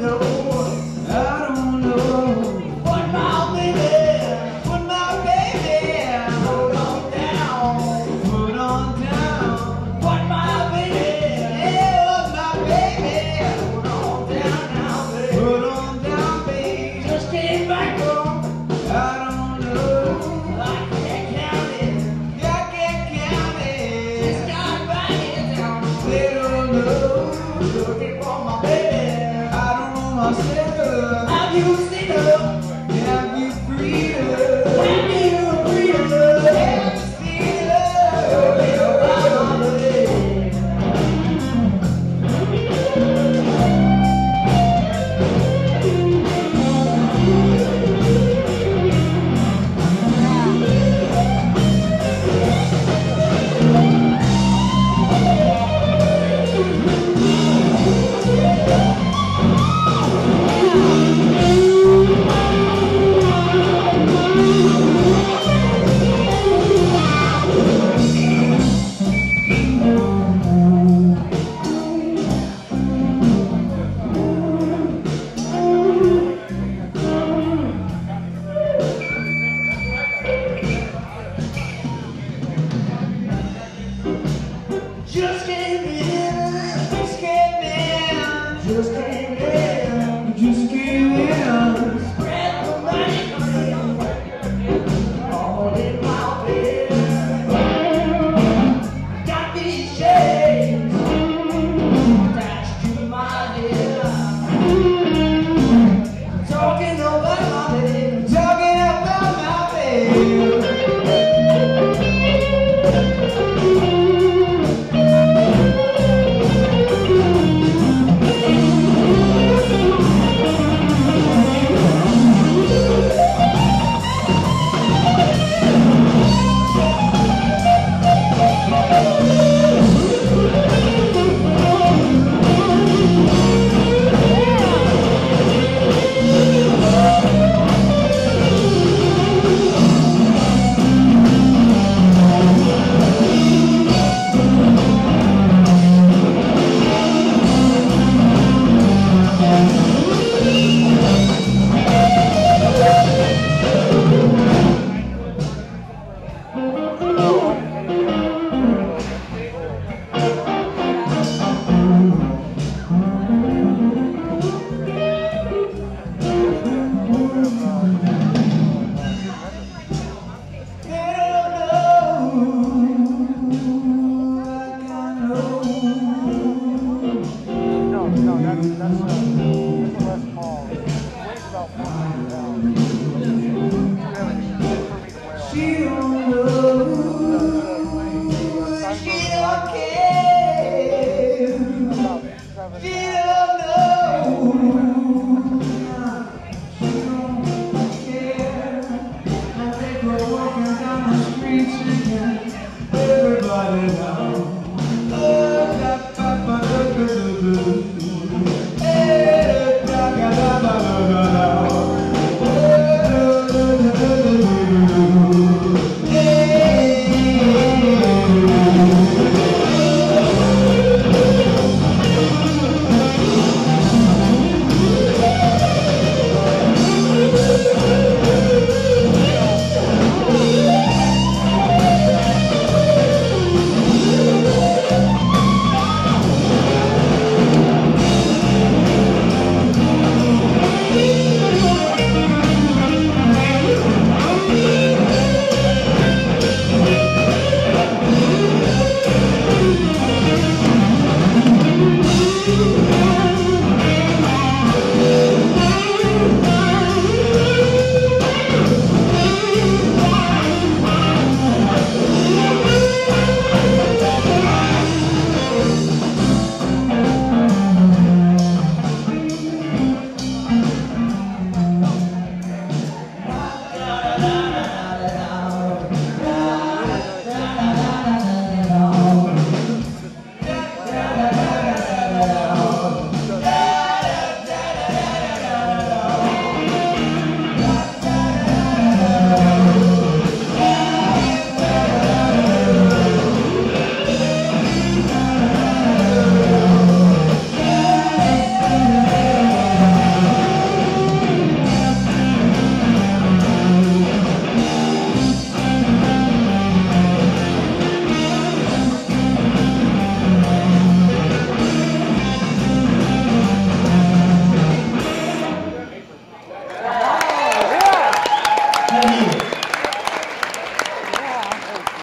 know. Just give me in, just came in, just in.